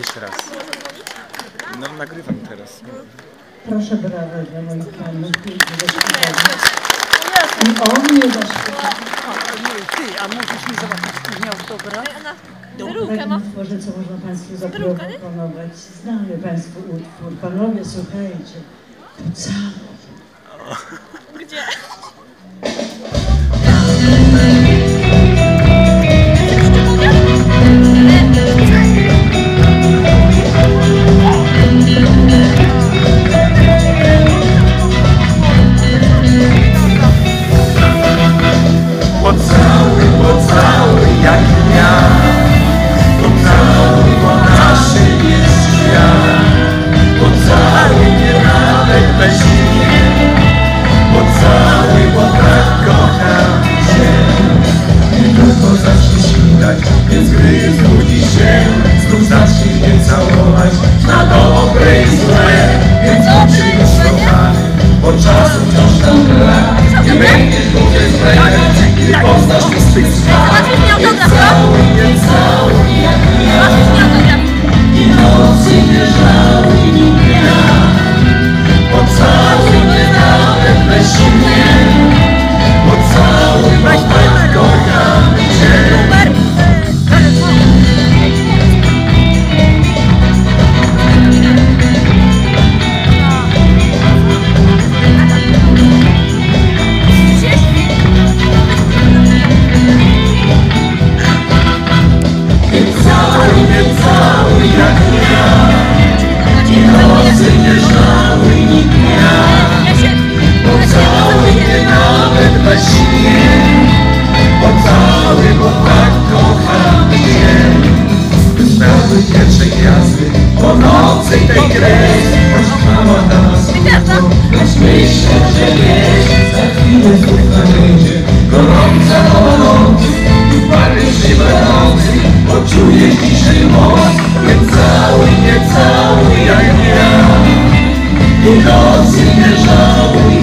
Jeszcze raz. No nagrywam teraz. Proszę brawa dla moich panów. I on nie zaśpiewał. Ty, a możesz mi zobaczyć gniazdo bra? W takim utworze, co można Państwu zaproponować. Znamy Państwu utwór. Panowie, słuchajcie. To cało. Your brain is broken, right? You lost us to space. Po nocy tej kres Poznała nas Lecz myślę, że wiesz Za chwilę znów nadejdzie Gorąca nowa noc. I paryszywe nocy Poczujesz dzisiaj moc. Więc całuj mnie, całuj jak ja. I nocy nie żałuj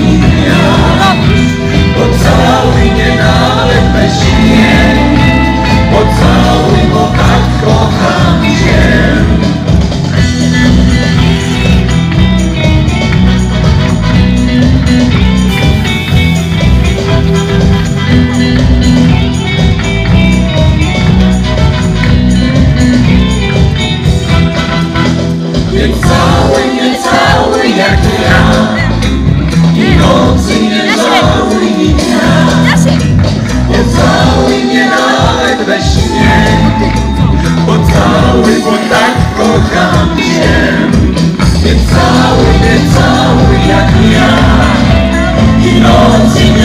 kocham Cię Więc całuj mnie, całuj jak ja. I nocy